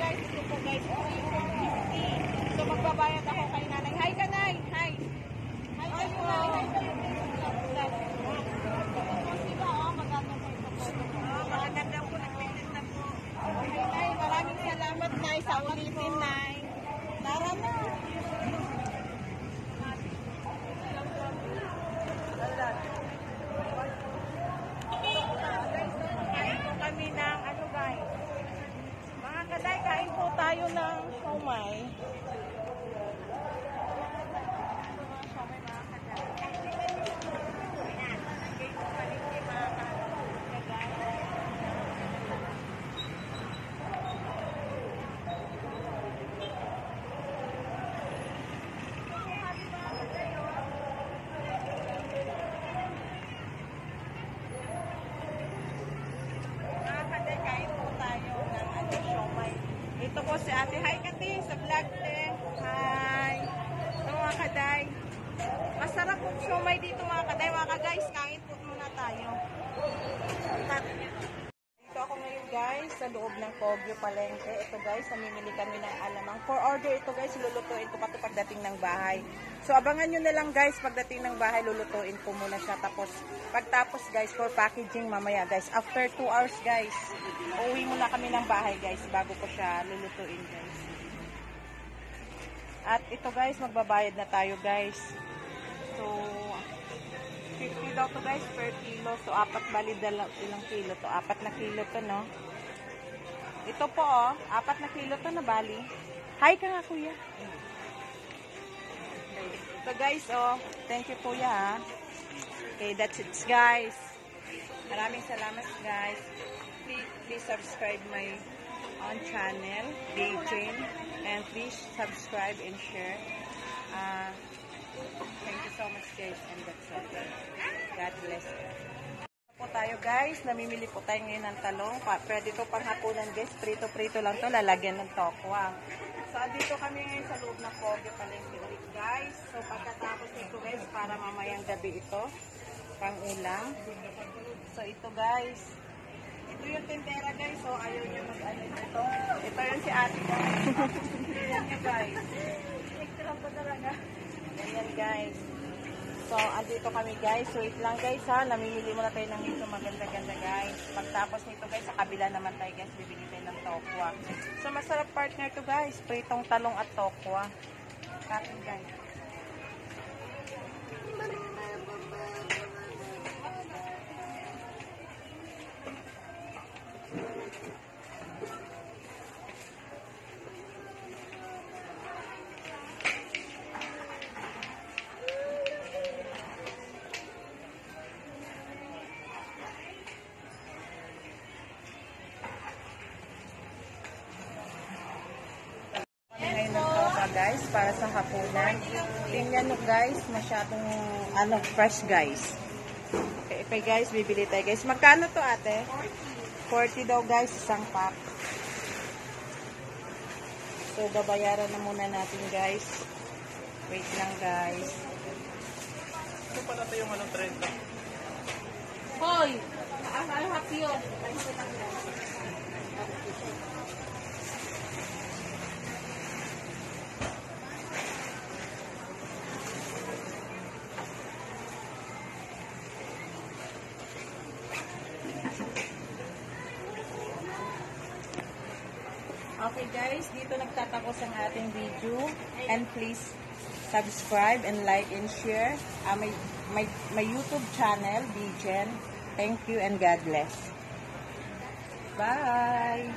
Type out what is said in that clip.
guys, ito po guys, 350. So magbabayad ako kay. Hi ka nay! Hi! Hi kayo nay! Hi kayo Magaganda po, nagtitis na po. Okay, Nay, maraming salamat, Nay, sa ulitin, Nay. Tara na. Kain po kami ng ano, guys. Mga kaday, kain po tayo ng siomay. Siomay, mga kaday. Mga kaday, kain po tayo ng ano, siomay. Ito po si ate. Hi, Kati, sa vlog, te. Hi. Ito, mga kaday. Masarap po siomay dito, mga kaday. Mga guys, kain po muna tayo. Dito ako ngayon, guys, sa loob ng Kogyo Palengke. Ito, guys, namimili kami ng alamang. For order ito, guys, lulutuin ko pa ito pagdating ng bahay. So, abangan nyo na lang, guys, pagdating ng bahay, lulutuin ko muna siya. Tapos, pagtapos, guys, for packaging mamaya, guys. After 2 hours, guys, uuwi muna kami ng bahay, guys, bago ko siya lulutuin, guys. At ito, guys, magbabayad na tayo, guys. So, 50 daw to guys per kilo. So, apat bali dala, ilang kilo to? Apat na kilo to, no? Ito po, oh. Apat na kilo to na bali. Hi ka nga, kuya. So, guys, oh. Thank you, kuya, ha. Okay, that's it, guys. Maraming salamat, guys. Please, please subscribe my on channel, Jane. And please subscribe and share. Uh, Thank you so much guys and that's all. God bless. Tayo guys, namimili po tayo ngayon ng talong. Pa, pwede to pang hapunan guys, prito-prito lang to, lalagyan ng tokwa. So andito kami ngayon sa loob ng Pogo Palengke ulit guys. So pagkatapos nito guys, para mamayang gabi ito, pang ulam. So ito guys, ito yung tintera guys, so ayaw nyo mag-ano ito. Ito yung si ate guys. Nyo guys. Extra pa talaga. Ayan guys. So, andito kami guys. Wait lang guys ha. Namimili muna tayo ng ito maganda-ganda guys. Pagtapos nito guys, sa kabila naman tayo guys, bibili tayo ng tokwa. So, masarap partner to guys. Pritong talong at tokwa. Katin guys. Guys, para sa hapunan. Tingnan nyo guys, masyadong ano, fresh guys. Okay, okay guys, bibili tayo guys. Magkano to ate? 40 daw guys, isang pack. So, babayaran na muna natin guys. Wait lang guys. Ito pala tayo yung anong 30. Hoy! Ano happy yun? Okay guys, dito nagtatapos ang ating video. And please subscribe and like and share uh, my, my, my YouTube channel, Bijen. Thank you and God bless. Bye!